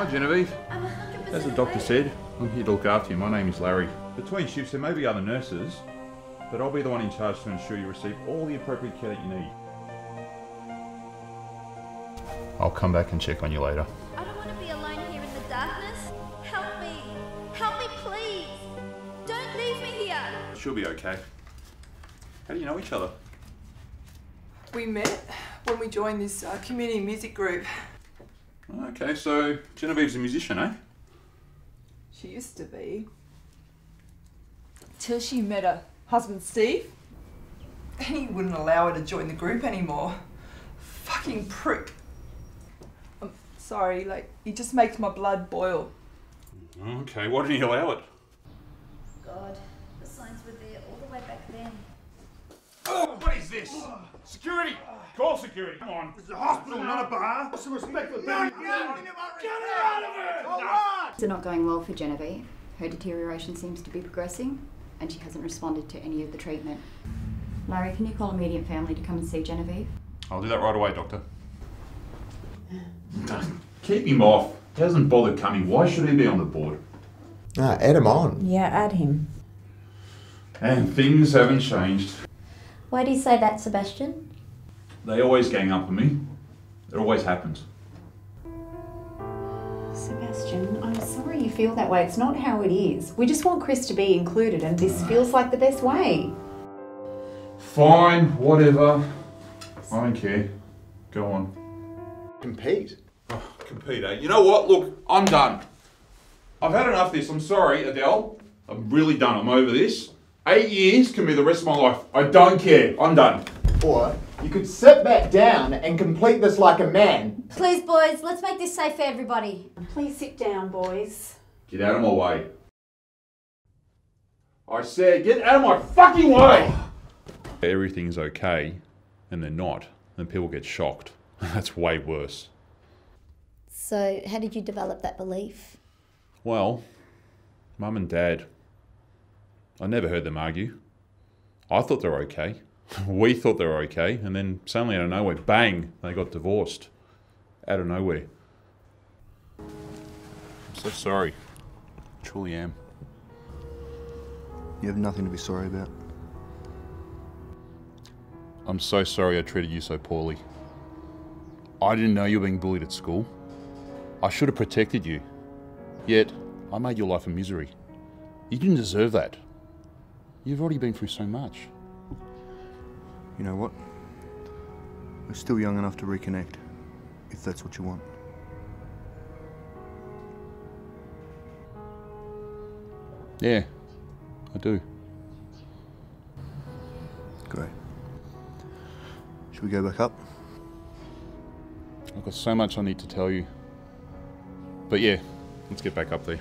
Hi, Genevieve. I'm 100% As the doctor said, I'm here to look after you. My name is Larry. Between shifts, there may be other nurses, but I'll be the one in charge to ensure you receive all the appropriate care that you need. I'll come back and check on you later. I don't want to be alone here in the darkness. Help me. Help me, please. Don't leave me here. She'll be okay. How do you know each other? We met when we joined this uh, community music group. Okay, so Genevieve's a musician, eh? She used to be. Till she met her husband Steve. And he wouldn't allow her to join the group anymore. Fucking prick. I'm sorry, like, he just makes my blood boil. Okay, why didn't he allow it? God, the signs were there all the way back then. What is this? Security! Call security, come on. It's a hospital, not a bar. Some respect for the Get her out of here! All right! Things are not going well for Genevieve. Her deterioration seems to be progressing, and she hasn't responded to any of the treatment. Larry, can you call immediate family to come and see Genevieve? I'll do that right away, Doctor. Keep him off. He hasn't bothered coming. Why should he be on the board? Ah, add him on. Yeah, add him. And things haven't changed. Why do you say that, Sebastian? They always gang up on me. It always happens. Sebastian, I'm sorry you feel that way. It's not how it is. We just want Chris to be included, and this feels like the best way. Fine, whatever. I don't care. Go on. Compete. Oh, compete, eh? You know what? Look, I'm done. I've had enough of this. I'm sorry, Adele. I'm really done. I'm over this. Eight years can be the rest of my life. I don't care. I'm done. Or you could sit back down and complete this like a man. Please, boys, let's make this safe for everybody. Please sit down, boys. Get out of my way. I said, get out of my fucking way! Everything's okay, and they're not, and people get shocked. That's way worse. So, how did you develop that belief? Well, mum and dad, I never heard them argue. I thought they were okay. We thought they were okay, and then suddenly out of nowhere, bang, they got divorced. Out of nowhere. I'm so sorry. Truly am. You have nothing to be sorry about. I'm so sorry I treated you so poorly. I didn't know you were being bullied at school. I should have protected you. Yet, I made your life a misery. You didn't deserve that. You've already been through so much. You know what? We're still young enough to reconnect, if that's what you want. Yeah, I do. Great. Should we go back up? I've got so much I need to tell you. But yeah, let's get back up there.